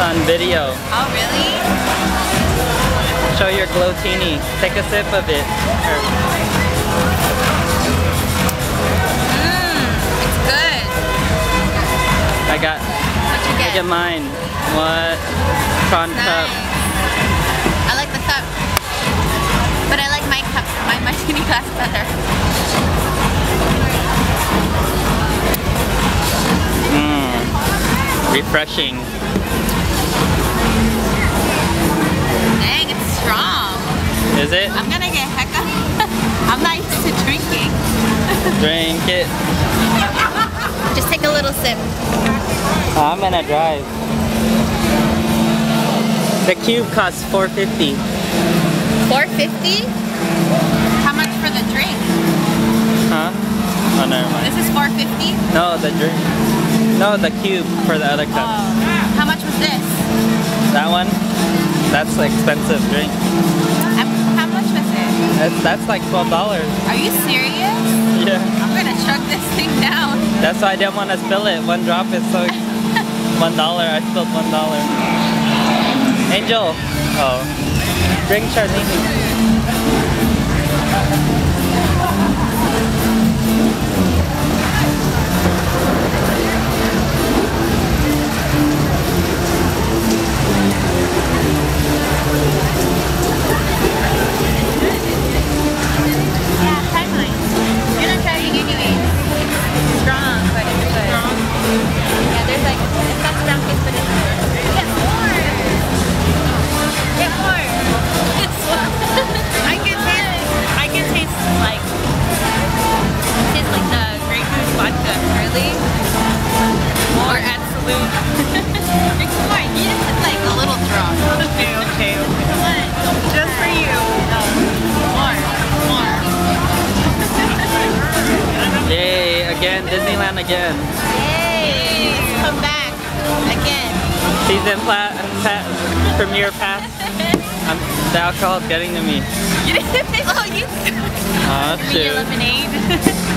on video. Oh, really? Show your glotini. Take a sip of it. Mmm, it's good. I got, What'd you look get? mine. What? Prawn Nice. cup. I like the cup. But I like my cup, my martini glass better. Mmm. Refreshing. Is it? I'm gonna get hecka. I'm not used to drinking. Drink it. Just take a little sip. I'm gonna drive. The cube costs 450. 450? How much for the drink? Huh? Oh, never mind. This is 450? No, the drink. No, the cube for the other cup. Oh. How much was this? That one? That's an expensive drink. That's, that's like $12. Are you serious? Yeah. I'm gonna chuck this thing down. That's why I didn't want to spill it. One drop is so... One dollar. I spilled one dollar. Angel. Oh. Bring Charlene. Again, Disneyland again. Yay! Come back again. Season plat, pa premiere pass. I'm, um, the alcohol's getting to me. Oh, you ah, Oh, shoot. lemonade.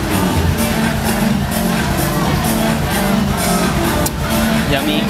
Yummy.